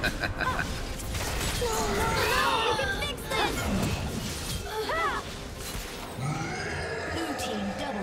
Blue team double